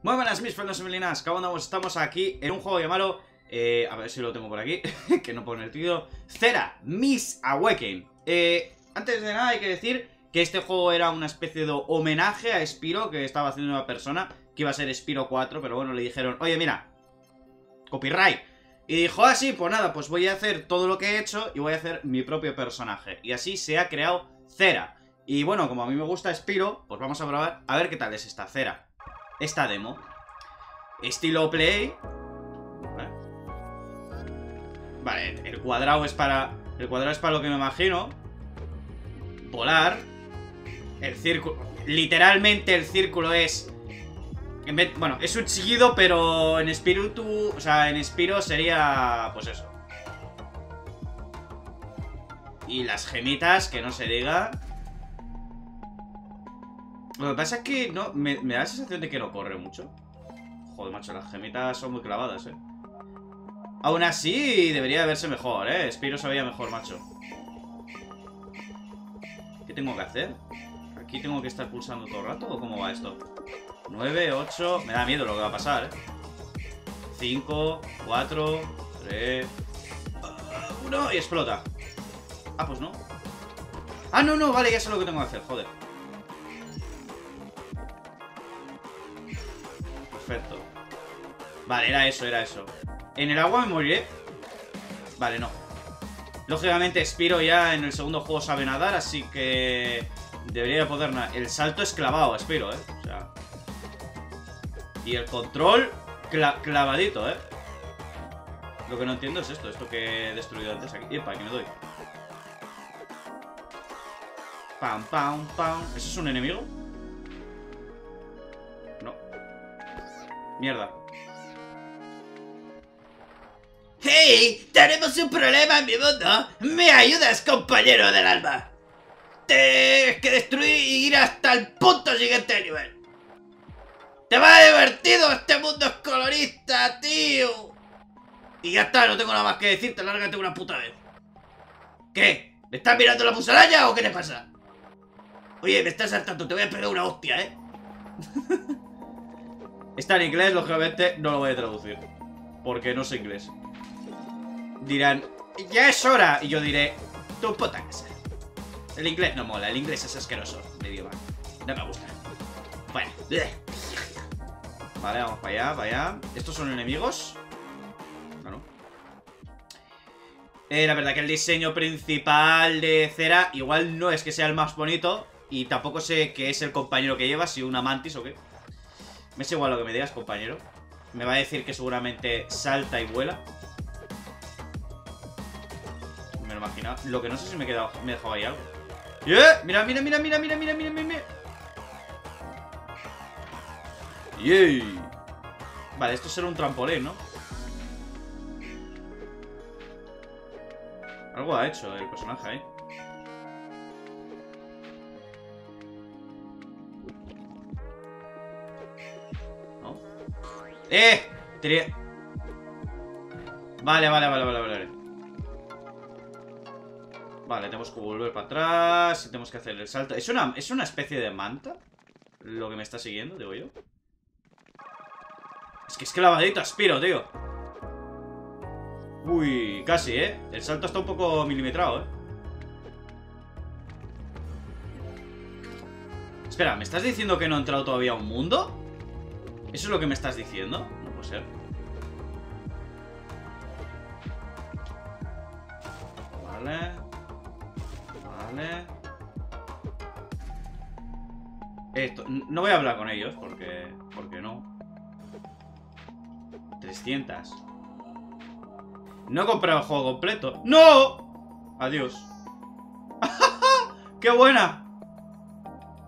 Muy buenas mis friends melinas, ¿cómo andamos? Estamos aquí en un juego llamado, eh, a ver si lo tengo por aquí, que no pone el título, Cera, Miss Awaken. Eh, antes de nada hay que decir que este juego era una especie de homenaje a Spiro que estaba haciendo una persona, que iba a ser Spiro 4, pero bueno, le dijeron, oye mira, copyright. Y dijo, ah sí, pues nada, pues voy a hacer todo lo que he hecho y voy a hacer mi propio personaje. Y así se ha creado Cera. Y bueno, como a mí me gusta Spiro, pues vamos a probar a ver qué tal es esta Cera esta demo. Estilo play. Vale, el cuadrado es para... El cuadrado es para lo que me imagino. Volar. El círculo... Literalmente el círculo es... bueno, es un chillido, pero en espíritu... O sea, en espiro sería... Pues eso. Y las gemitas, que no se diga. Lo que pasa es que no, me, da la sensación de que no corre mucho. Joder, macho, las gemitas son muy clavadas, eh. Aún así, debería verse mejor, eh. Spiro se veía mejor, macho. ¿Qué tengo que hacer? ¿Aquí tengo que estar pulsando todo el rato o cómo va esto? 9, 8... Me da miedo lo que va a pasar, eh. 5, 4, 3... 1 y explota. Ah, pues no. Ah, no, no, vale, ya sé lo que tengo que hacer, joder. Perfecto. Vale, era eso, era eso. ¿En el agua me moriré? Vale, no. Lógicamente, Spiro ya en el segundo juego sabe nadar, así que... Debería poder nadar. El salto es clavado, Spiro, ¿eh? O sea... Y el control clavadito, ¿eh? Lo que no entiendo es esto, esto que he destruido antes aquí. Epa, que me doy. Pam, pam, pam. ¿Eso es un enemigo? Mierda. ¡Hey! ¡Tenemos un problema en mi mundo! ¿Me ayudas, compañero del alma? Tienes que destruir hasta el punto siguiente nivel. ¡Te va divertido! ¡Este mundo es colorista, tío! Y ya está, no tengo nada más que decirte, lárgate una puta vez. ¿Qué? ¿Me estás mirando la musaraña o qué te pasa? Oye, me estás saltando, te voy a pegar una hostia, ¿eh? Está en inglés, lógicamente no lo voy a traducir. Porque no sé inglés. Dirán, ya es hora. Y yo diré, tu puta casa. El inglés no mola, el inglés es asqueroso. Medieval. No me gusta. Bueno. Vale, vamos para allá, para allá. ¿Estos son enemigos? No, no. Eh, la verdad que el diseño principal de Cera igual no es que sea el más bonito. Y tampoco sé qué es el compañero que lleva, si una mantis o qué. Me es igual lo que me digas, compañero. Me va a decir que seguramente salta y vuela. Me lo imaginaba. Lo que no sé si me he quedado. Me he dejado ahí algo. ¡Eh! Mira, mira, mira, mira, mira, mira, mira, mira. ¡Yey! Vale, esto será un trampolín, ¿no? Algo ha hecho el personaje. ¡Eh! Vale, vale, vale, vale, vale. Vale, tenemos que volver para atrás. Y tenemos que hacer el salto. ¿Es una, ¿Es una especie de manta? Lo que me está siguiendo, digo yo. Es que es clavadito aspiro, tío. Uy, casi, ¿eh? El salto está un poco milimetrado, ¿eh? Espera, ¿me estás diciendo que no ha entrado todavía a un mundo? ¿Eso es lo que me estás diciendo? No puede ser. Vale. Vale. Esto. No voy a hablar con ellos porque... Porque no. 300. No he comprado el juego completo. ¡No! Adiós. ¡Qué buena!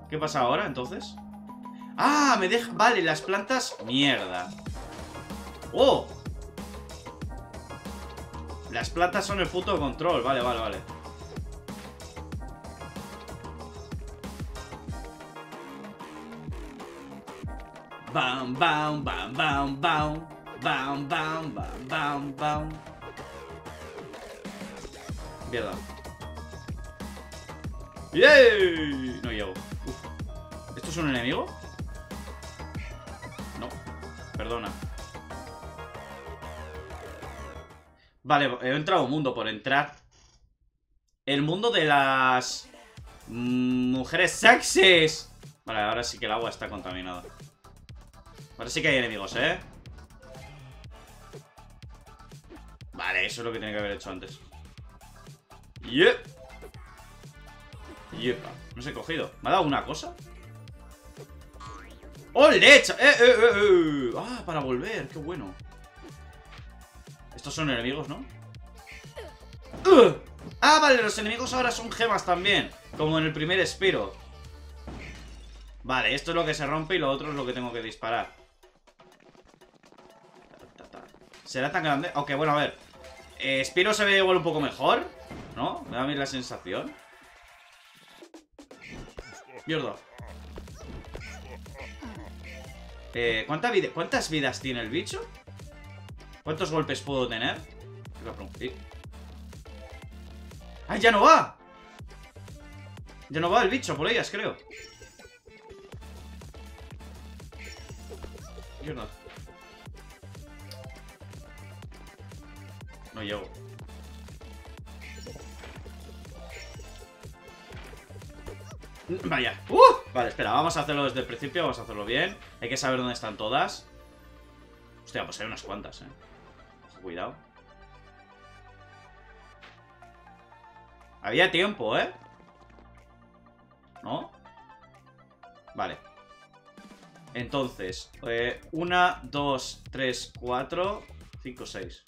¿Qué pasa ahora, entonces? Ah, me deja... Vale, las plantas... Mierda. ¡Oh! Las plantas son el puto control. Vale, vale, vale. Bam, bam, bam, bam, bam. Bam, bam, bam, bam, bam. Mierda. ¡Yay! No llego. ¿Esto es un enemigo? Perdona. Vale, he entrado a un mundo por entrar. El mundo de las... Mujeres sexys. Vale, ahora sí que el agua está contaminada. Ahora sí que hay enemigos, ¿eh? Vale, eso es lo que tenía que haber hecho antes. Yep. Yepa. No se he cogido. ¿Me ha dado una cosa? ¡Oh, leche! ¡Eh, eh, eh, eh! ¡Ah, para volver! ¡Qué bueno! Estos son enemigos, ¿no? ¡Ugh! Ah, vale, los enemigos ahora son gemas también Como en el primer Espiro Vale, esto es lo que se rompe y lo otro es lo que tengo que disparar ¿Será tan grande? Ok, bueno, a ver eh, Spiro se ve igual un poco mejor ¿No? Me da a mí la sensación Mierda eh, ¿cuánta ¿Cuántas vidas tiene el bicho? ¿Cuántos golpes puedo tener? ¡Ay, ya no va! Ya no va el bicho por ellas, creo Mierda No llego Vaya. ¡Uh! Vale, espera, vamos a hacerlo desde el principio Vamos a hacerlo bien. Hay que saber dónde están todas. Hostia, pues hay unas cuantas, eh. Cuidado. Había tiempo, ¿eh? ¿No? Vale. Entonces eh, Una, dos, tres, cuatro Cinco, seis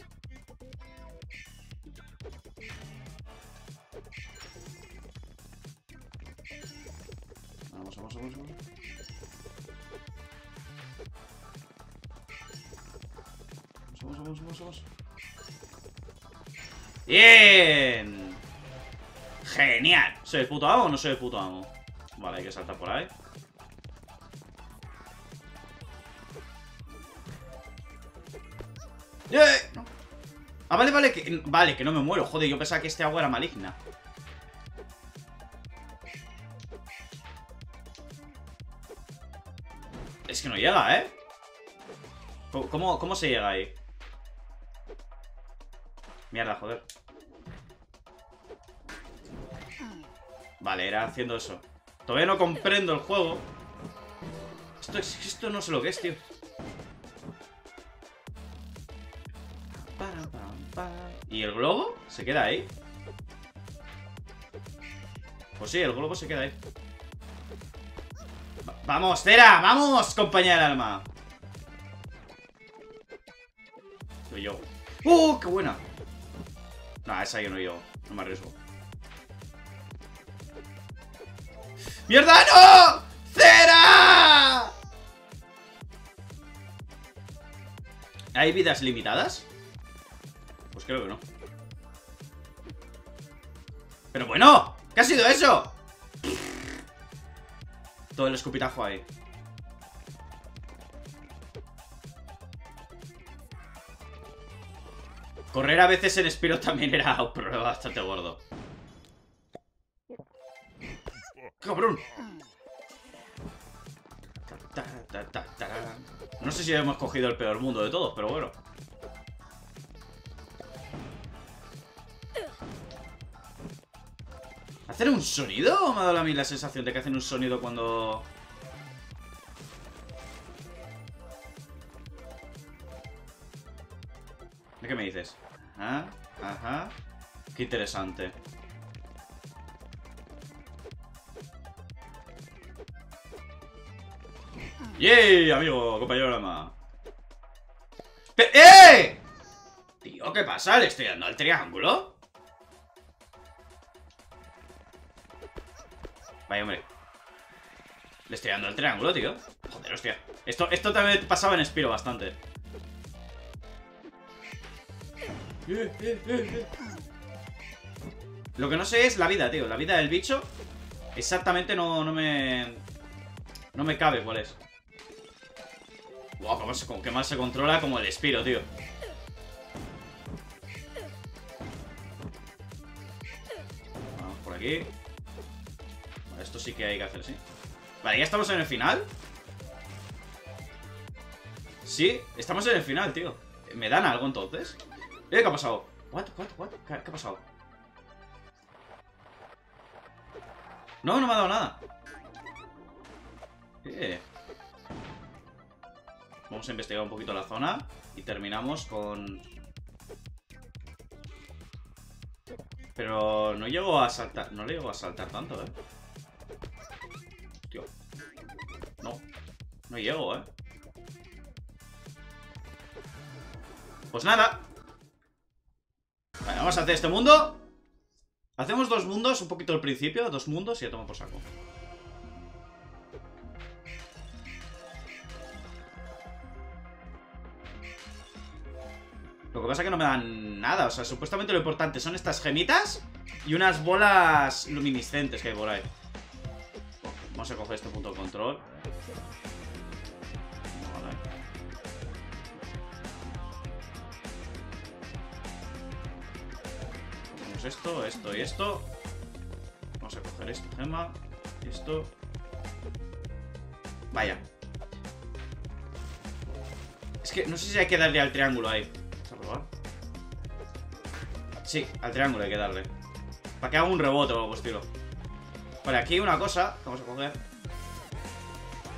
¡Bien! ¡Genial! ¿Soy el puto amo o no soy el puto amo? Vale, hay que saltar por ahí. No. Ah, vale, vale, que, vale, que no me muero Joder, yo pensaba que este agua era maligna no llega, ¿eh? ¿Cómo, cómo, se llega ahí? Mierda, joder Vale, era haciendo eso Todavía no comprendo el juego Esto, es- esto no sé lo que es, tío. ¿Y el globo? ¿Se queda ahí? Pues sí, el globo se queda ahí ¡Vamos, Cera! ¡Vamos, compañera del alma! Yo, yo ¡Uh, qué buena! No, esa yo no yo No me arriesgo ¡Mierda, no! ¡Cera! ¿Hay vidas limitadas? Pues creo que no ¡Pero bueno! ¿Qué ha sido eso? Todo el escupitajo ahí Correr a veces en Spiro también era un problema bastante gordo. ¡Cabrón! No sé si hemos cogido el peor mundo de todos, pero bueno. ¿Hacen un sonido? ¿O me ha dado a mí la sensación de que hacen un sonido cuando... ¿De qué me dices? Ajá, ajá. Qué interesante. ¡Yay, amigo! Compañero. Pe- ¡Eh! Tío, ¿qué pasa? ¿Le estoy dando al triángulo? Vaya, hombre. Le estoy dando al triángulo, tío. Joder, hostia. Esto, esto también pasaba en Spiro bastante. Lo que no sé es la vida, tío. La vida del bicho. Exactamente no, no me. No me cabe cuál es. Guau, cómo se- mal se controla como el Spiro, tío. Vamos por aquí. Hay que hacer, sí. Vale, ya estamos en el final. Sí, estamos en el final, tío. ¿Me dan algo entonces? ¿Eh? ¿Qué ha pasado? What, what, what? ¿Qué, qué ha pasado? No, no me ha dado nada. Eh. Vamos a investigar un poquito la zona y terminamos con... Pero no llego a saltar... No le llego a saltar tanto, ¿eh? No llego, ¿eh? Pues nada. Vale, vamos a hacer este mundo. Hacemos dos mundos, un poquito al principio, dos mundos y ya tomo por saco. Lo que pasa es que no me dan nada, o sea, supuestamente lo importante son estas gemitas y unas bolas luminiscentes que hay por ahí. Vamos a coger este punto de control. Cogemos esto, esto y esto. Vamos a coger esta gema. Esto. Vaya. Es que no sé si hay que darle al triángulo ahí. Vamos a probar. Sí, al triángulo hay que darle. Para que haga un rebote o algo estilo. Vale, aquí una cosa que vamos a coger.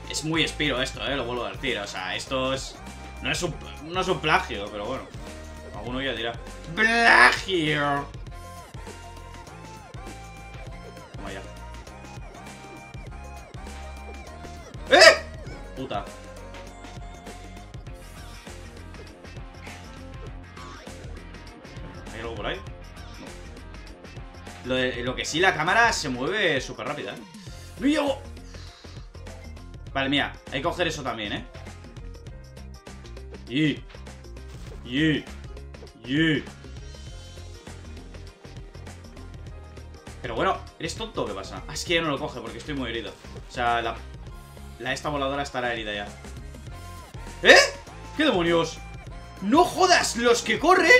Es muy espiro esto, eh, lo vuelvo a decir. O sea, esto es. No es un, no es un plagio, pero bueno. Alguno ya dirá. ¡Plagio! Lo, de- lo que sí, la cámara se mueve súper rápida, ¿eh? ¡No llego! Vale, mira, hay que coger eso también, ¿eh? Y. Y. Y. Pero bueno, ¿eres tonto o qué pasa? Ah, es que ya no lo coge porque estoy muy herido. O sea, la... La esta voladora estará herida ya. ¿Eh? ¿Qué demonios? ¡No jodas! ¡Los que corren!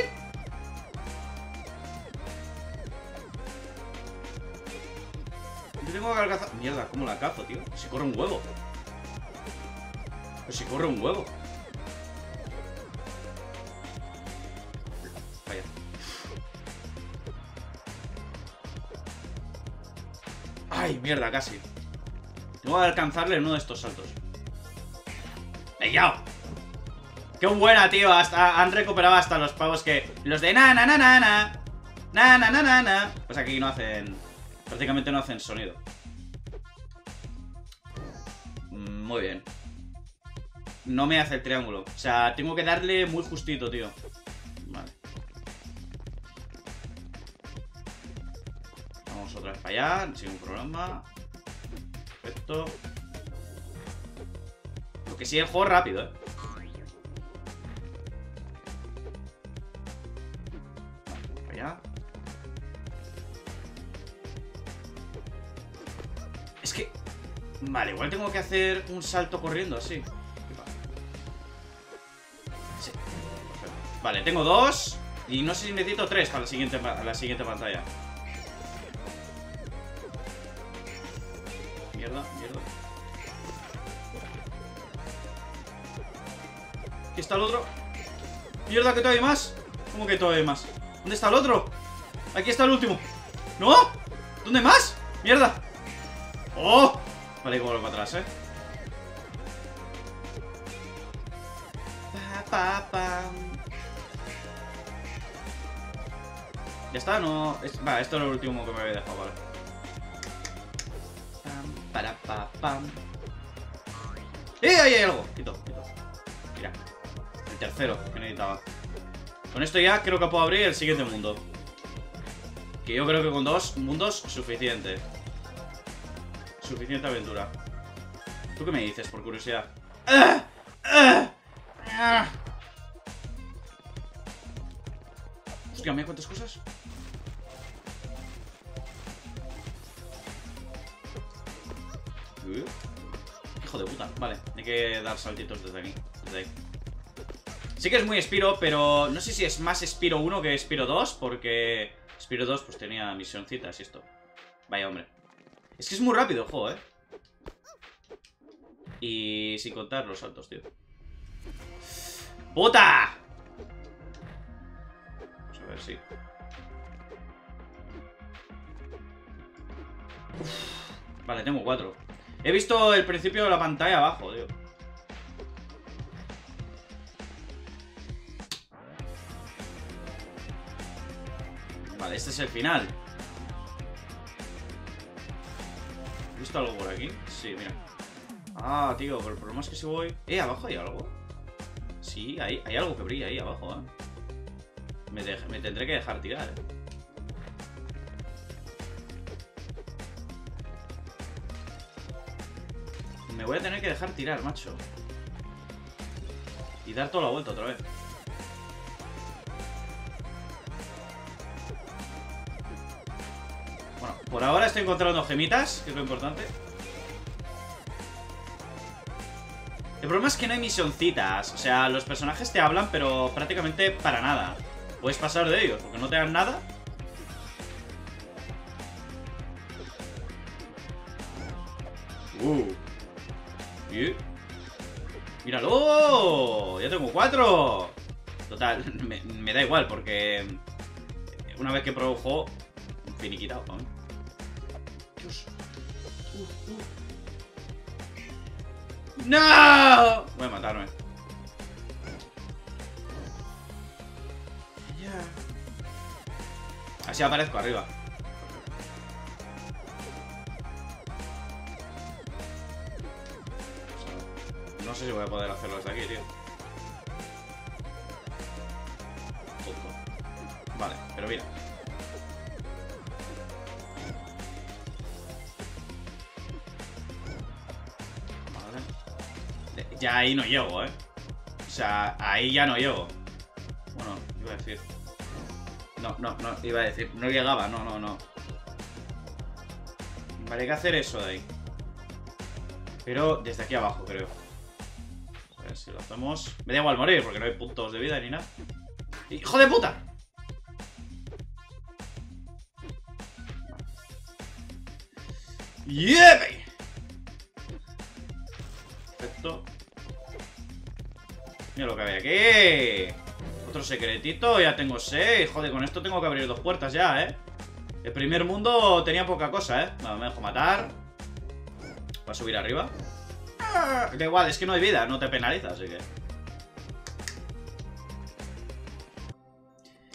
Mierda, ¿cómo la cazo, tío? Si corre un huevo. Pues si corre un huevo. Vaya. Ay, mierda, casi. Tengo que alcanzarle en uno de estos saltos. ¡Pillado! ¡Qué buena, tío! Han recuperado hasta los pavos que... Los de na na na na na Na na na na na Pues aquí no hacen... Prácticamente no hacen sonido. Muy bien. No me hace el triángulo. O sea, tengo que darle muy justito, tío. Vale. Vamos otra vez para allá, sin un problema. Perfecto. Lo que sí, el juego es rápido, eh. Para allá. Es que... Vale, igual tengo que hacer un salto corriendo así. Vale, tengo dos. Y no sé si necesito tres para la siguiente, pa- la siguiente pantalla. Mierda, mierda. Aquí está el otro. Mierda, que todavía hay más. ¿Cómo que todavía hay más? ¿Dónde está el otro? Aquí está el último. ¿No? ¿Dónde más? Mierda. ¡Oh! Vale, como para atrás, ¿eh? Pa, pa, pam. Ya está, no... es- Va, esto era lo último que me había dejado, vale. Pam, para, pa, pam. ¡Eh! Ahí hay algo. Quito, quito. Mira. El tercero que necesitaba. Con esto ya creo que puedo abrir el siguiente mundo. Que yo creo que con dos mundos suficiente. Suficiente aventura. ¿Tú qué me dices, por curiosidad? ¡Ah! ¡Ah! ¡Ah! Hostia, mira cuántas cosas. Uh, Hijo de puta. Vale, hay que dar saltitos desde aquí. Desde ahí. Sí que es muy Spiro, pero no sé si es más Spiro 1 que Spiro 2, porque Spiro 2 pues tenía misioncitas y esto. Vaya hombre. Es que es muy rápido el ¿eh? Y sin contar los saltos, tío. ¡Puta! Vamos a ver si... Vale, tengo cuatro. He visto el principio de la pantalla abajo, tío. Vale, este es el final. Visto algo por aquí? Sí, mira. Ah, tío, pero el problema es que si voy... Eh, abajo hay algo. Sí, hay, hay algo que brilla ahí abajo, ¿eh? Me, me tendré que dejar tirar, ¿eh? Me voy a tener que dejar tirar, macho. Y dar toda la vuelta otra vez. Estoy encontrando gemitas, que es lo importante. El problema es que no hay misioncitas. O sea, los personajes te hablan, pero prácticamente para nada. Puedes pasar de ellos, porque no te dan nada. Uh. Y- ¡Míralo! ¡Ya tengo cuatro! Total, me, da igual, porque una vez que juego, finiquitado, ¿no? ¡No! Voy a matarme. Ya. Así aparezco arriba. No sé si voy a poder hacerlo desde aquí, tío. Vale, pero mira. Ya ahí no llego, ¿eh? O sea, ahí ya no llego. Bueno, iba a decir. No, no, no, iba a decir. No llegaba, no, no, no. Vale, hay que hacer eso de ahí. Pero desde aquí abajo, creo. A ver si lo hacemos. Me da igual morir porque no hay puntos de vida ni nada. ¡Hijo de puta! ¡Yeah! Mira lo que hay aquí. Otro secretito, ya tengo seis. Joder, con esto tengo que abrir dos puertas ya, ¿eh? El primer mundo tenía poca cosa, ¿eh? Bueno, me dejo matar. Va a subir arriba. Ah, Da igual, es que no hay vida, no te penaliza, así que...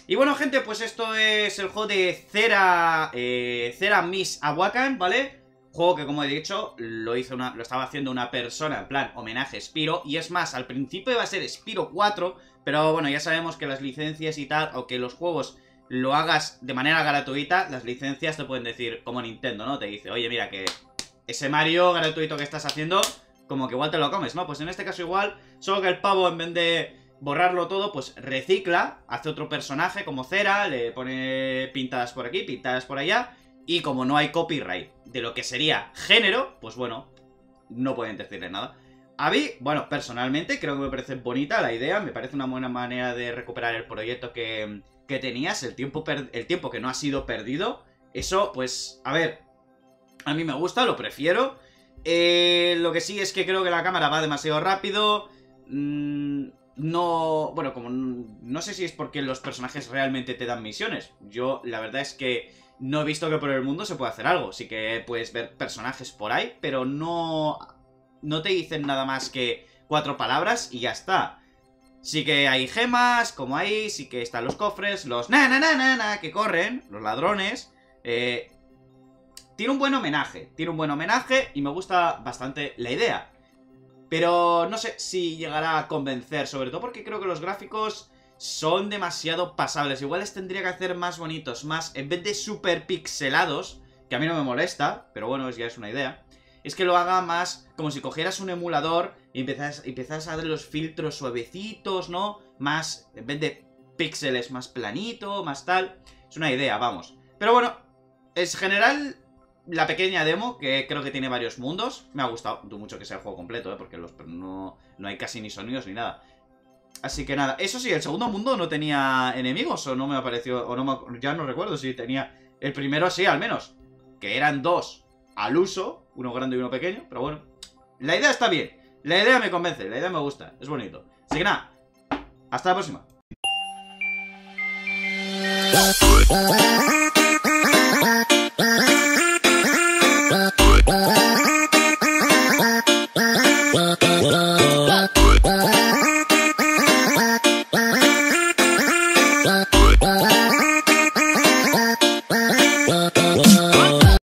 Y bueno, gente, pues esto es el juego de Cera, eh, Cera Miss Awakan, ¿vale? Juego que, como he dicho, lo hizo una, lo estaba haciendo una persona en plan homenaje a Spiro. Y es más, al principio iba a ser Spiro 4, pero bueno, ya sabemos que las licencias y tal, o que los juegos lo hagas de manera gratuita, las licencias te pueden decir, como Nintendo, ¿no? Te dice, oye, mira, que ese Mario gratuito que estás haciendo, como que igual te lo comes, ¿no? Pues en este caso igual, solo que el pavo en vez de borrarlo todo, pues recicla, hace otro personaje como Cera, le pone pintadas por aquí, pintadas por allá, y como no hay copyright de lo que sería género, pues bueno, no pueden decirle nada. A mí, bueno, personalmente creo que me parece bonita la idea, me parece una buena manera de recuperar el proyecto que, que tenías, el tiempo, el tiempo que no ha sido perdido. Eso, pues, a ver, a mí me gusta, lo prefiero. Eh, lo que sí es que creo que la cámara va demasiado rápido. Mm, no, bueno, como no sé si es porque los personajes realmente te dan misiones. Yo, la verdad es que no he visto que por el mundo se puede hacer algo. Sí que puedes ver personajes por ahí, pero no, no te dicen nada más que cuatro palabras y ya está. Sí que hay gemas, como ahí, sí que están los cofres, los na na na na na que corren, los ladrones. Eh, tiene un buen homenaje, tiene un buen homenaje y me gusta bastante la idea. Pero no sé si llegará a convencer, sobre todo porque creo que los gráficos son demasiado pasables. Igual les tendría que hacer más bonitos, más, en vez de super pixelados, que a mí no me molesta, pero bueno, es ya es una idea. Es que lo haga más como si cogieras un emulador y empezas, empiezas a darle los filtros suavecitos, ¿no? Más, en vez de píxeles, más planito, más tal. Es una idea, vamos. Pero bueno, en general, la pequeña demo, que creo que tiene varios mundos, me ha gustado. Mucho que sea el juego completo, ¿eh? Porque los, no, no hay casi ni sonidos ni nada. Así que nada, eso sí, el segundo mundo no tenía enemigos, o no me apareció, o no me, ya no recuerdo si tenía. El primero sí, al menos. Que eran dos al uso, uno grande y uno pequeño, pero bueno. La idea está bien, la idea me convence, la idea me gusta, es bonito. Así que nada, Hasta la próxima.